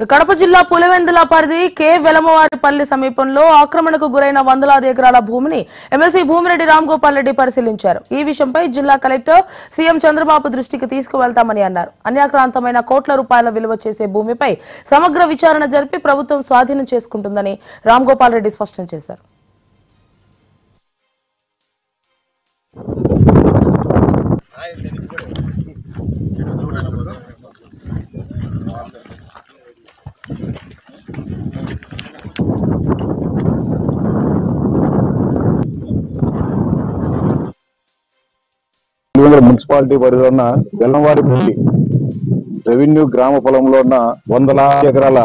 కడప జిల్లా పులివెందుల పరిధి కె. వెలమవారిపల్లి సమీపంలో ఆక్రమణకు గురైన వందలాది ఎకరాల భూమిని ఎమ్మెల్సీ భూమిరెడ్డి రామ్ గోపాల్ రెడ్డి పరిశీలించారు. ఈ విషయంపై జిల్లా కలెక్టర్ సీఎం చంద్రబాబు దృష్టికి తీసుకువెళ్తామని అన్నారు. అన్యాక్రాంతమైన కోట్ల రూపాయల విలువ చేసే భూమిపై సమగ్ర విచారణ జరిపి ప్రభుత్వం స్వాధీనం చేసుకుంటుందని రామ్ గోపాల్ రెడ్డి స్పష్టం చేశారు. పులివెందుల మున్సిపాలిటీ పరిధిలో ఉన్న వెల్లంవారిపల్లి రెవెన్యూ గ్రామ పొలంలో ఉన్న వందల ఎకరాల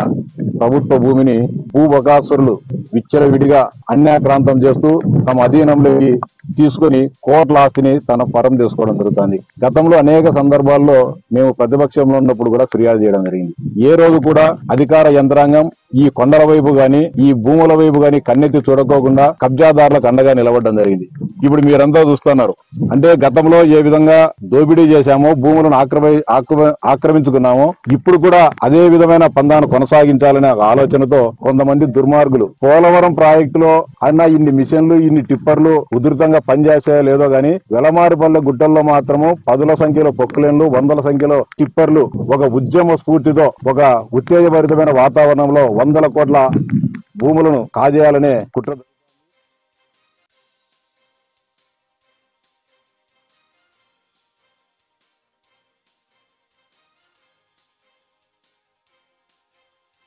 ప్రభుత్వ భూమిని భూబకాసురులు విచ్చలవిడిగా అన్యాక్రాంతం చేస్తూ తమ అధీనంలోకి తీసుకొని కోట్ల ఆస్తిని తన పరం చేసుకోవడం జరుగుతుంది. గతంలో అనేక సందర్భాల్లో మేము ప్రతిపక్షంలో ఉన్నప్పుడు కూడా ఫిర్యాదు చేయడం జరిగింది. ఏ రోజు కూడా అధికార యంత్రాంగం ఈ కొండల వైపు గాని ఈ భూముల వైపు గాని కన్నెత్తి చూడకోకుండా కబ్జాదారులకు అండగా నిలబడడం జరిగింది. ఇప్పుడు మీరంతా చూస్తున్నారు. అంటే గతంలో ఏ విధంగా దోపిడీ చేశామో భూములను ఆక్రమి ఆక్రమ- ఆక్రమించుకున్నామో ఇప్పుడు కూడా అదే విధమైన పందాను కొనసాగించాలనే ఆలోచనతో కొంతమంది దుర్మార్గులు పోలవరం ప్రాజెక్టులో అన్న ఇన్ని మిషన్లు ఇన్ని టిప్పర్లు ఉధృతంగా పనిచేసాయో లేదో గాని వెలమారిపల్లె గుట్టల్లో మాత్రము పదుల సంఖ్యలో పొక్కులేన్లు వందల సంఖ్యలో టిప్పర్లు ఒక ఉద్యమ స్ఫూర్తితో ఒక ఉత్తేజభరితమైన వాతావరణంలో వందల కోట్ల భూములను కాజేయాలనే కుట్ర